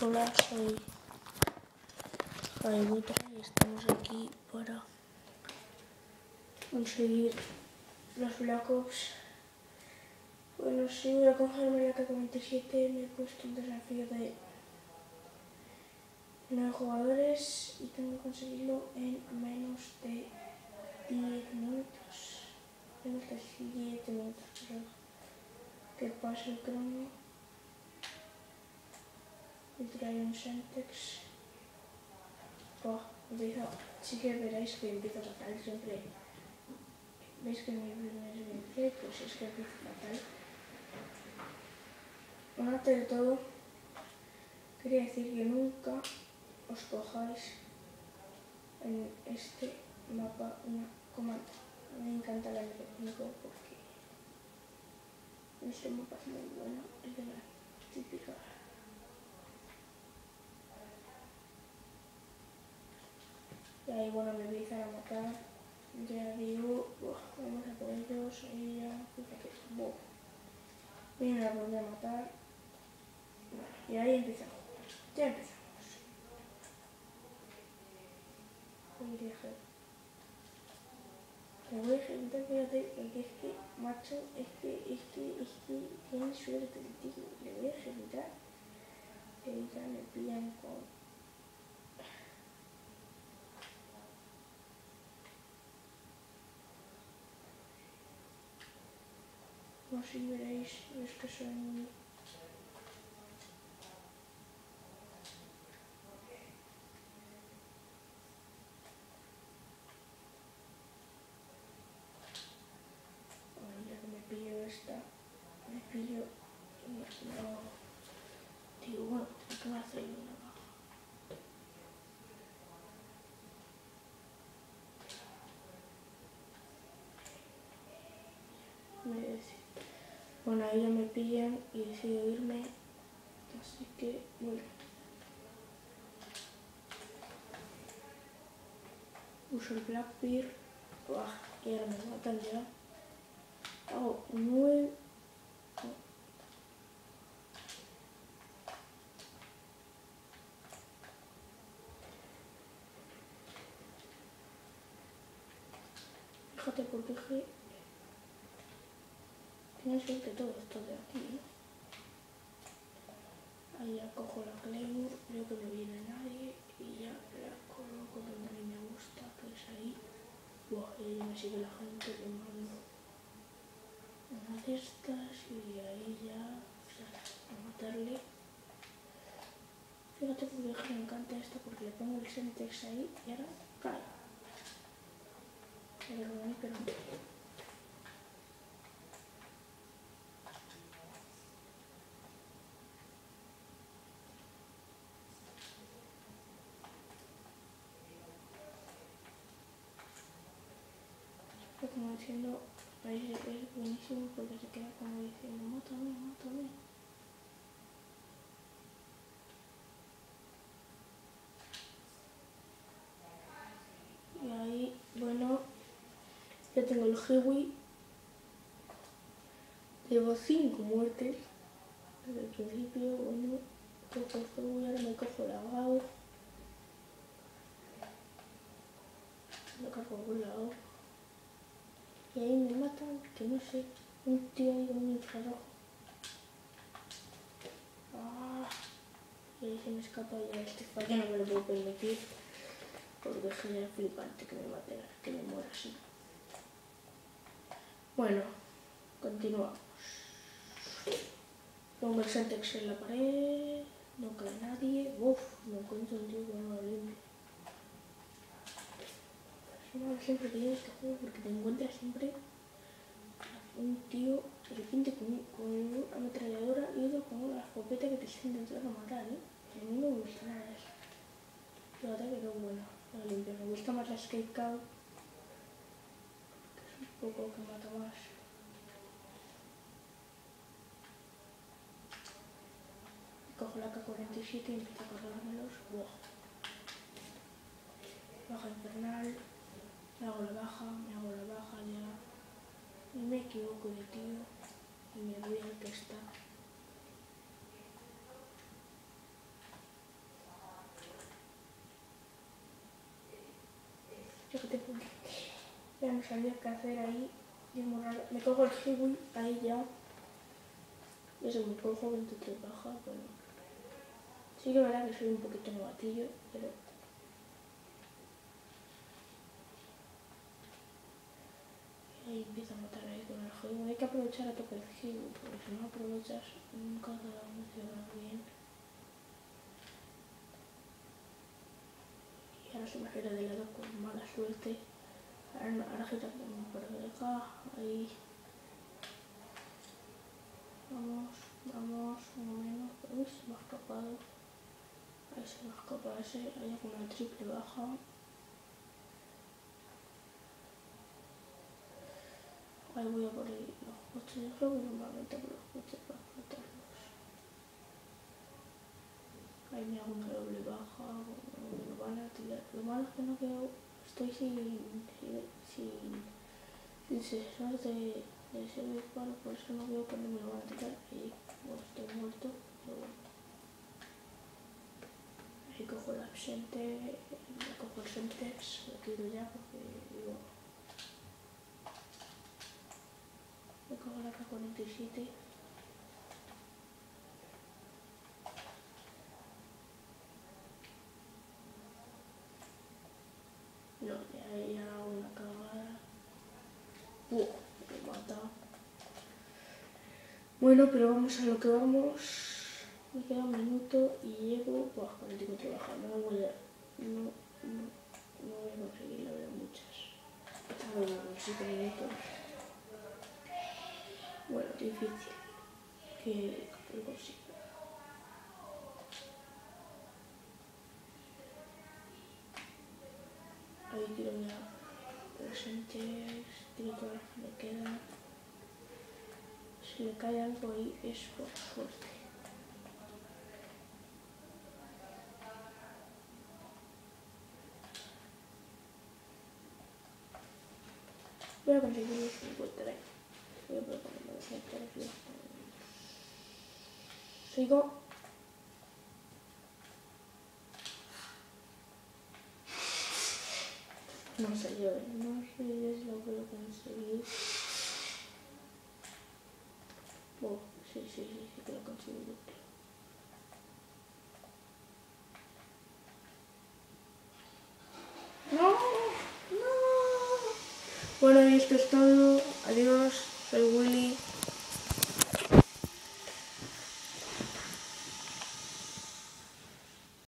Hola, soy Javi Butra y estamos aquí para conseguir los Black Ops. Bueno, sí, voy a cogerme la K-47, me he puesto un desafío de 9 jugadores y tengo que conseguirlo en menos de 10 minutos. Menos de 7 minutos, creo. Que pase el crono y trae un Sentex. Oh, empieza, sí que veréis que empieza fatal siempre. ¿Veis que mi primer gameplay? Pues es que empieza fatal. Bueno, antes de todo, quería decir que nunca os cojáis en este mapa una comanda. Me encanta la enemigo porque este mapa es muy bueno, es de la típica Y ahí, bueno, me empiezan a matar. Ya digo, vamos a por ellos y ya, fíjate, boh. Vienen a volver a matar. Y ahí empezamos. Ya empezamos. Dije. Le voy a ejecutar, fíjate, porque es que, macho, es que, es que, es que, tiene suerte el tío. Le voy a ejecutar. Y ahorita me pillan con No sé si veréis, es que son... ya que me pillo esta, me pillo y no... Digo, bueno, ¿qué me hace una baja? Me decía. Bueno, ahí ya me pillan y decido irme. Así que, bueno. Uso el Blackbeard. Buah, y ahora me matan ya. Hago nueve. Fíjate porque es que tiene suerte todo esto de aquí. Ahí ya cojo la Claymore, veo que no viene nadie y ya la coloco donde a me gusta, que es ahí. Buah, y ahí me sigue la gente que mando una de estas y ahí ya o sea, a matarle. Fíjate porque me encanta esto porque le pongo el Sentex ahí y ahora cae. Pero no. Como diciendo, es buenísimo porque se queda como diciendo, mátame, mátame. Y ahí, bueno, ya tengo el Hiwi. Llevo 5 muertes desde el principio, bueno, cojo el Hiwi, ahora me cojo la GAU. Lo cargo con la GAU. Y ahí me que no sé, un tío ahí un infrarrojo. Ah, y ahí se me escapa ya este fallo, no me lo puedo permitir. Porque es flipante que me maten, que me muera así. Bueno, continuamos. Pongo el Sentex en la pared, no cae nadie. Uf, me encuentro un tío con una limpia siempre que este juego porque te encuentras siempre un tío de repente con, una ametralladora y otro con una escopeta que te está intentando matar, ¿eh? A no me gusta nada eso. Fíjate que no bueno, la limpio. Me gusta más la Escape Cow, que es un poco que mata más. Cojo la K-47 y empiezo a cargármelos. Buah. Baja infernal. Me hago la baja, me hago la equivoco de tío y me voy al que está. Yo que te. Ya no sabía qué hacer ahí. Me cojo el freeway ahí ya. Yo soy muy cojo, 23 baja, bueno. Sí que es verdad que soy un poquito novatillo, pero... Ahí empieza hay que aprovechar a el kiwi, porque si no aprovechas nunca te va a funcionar bien. Y ahora se me gira de lado con mala suerte. Ahora, ahora gira de acá, ahí. Vamos, vamos, uno menos. Uy, se me ha escapado. Ahí se me ha escapado ese. Hay alguna triple baja. Ahí voy a ahí los. Yo creo que normalmente por los coches para matarlos. Ahí me hago una doble baja. Me lo van a tirar. Lo malo es que no veo. Estoy sin. sin. sin, de de ese disparo, por eso no veo cuándo me lo van a tirar y bueno, estoy muerto, pero bueno. Ahí cojo el absente, cojo el Semtex, lo tiro ya porque digo... Me cojo la K47. No, ya, ya hago una cagada. ¡Buah! Me mata. Bueno, pero vamos a lo que vamos. Me queda un minuto y llevo. Buah, 44 bajas. No voy a. No, no, no voy a conseguir, la verdad, muchas. Bueno, con 7 minutos. Bueno, difícil. Que lo consiga. Ahí Sánchez, tiro todas las que me quedan. Si le cae algo ahí es por suerte. Voy a conseguir los 53. Voy a 53. Sigo. No sé yo, no sé yo si lo puedo conseguir. Oh, sí, sí, sí, sí que lo consigo. No, no. Bueno, y esto es todo. Adiós, soy Willy.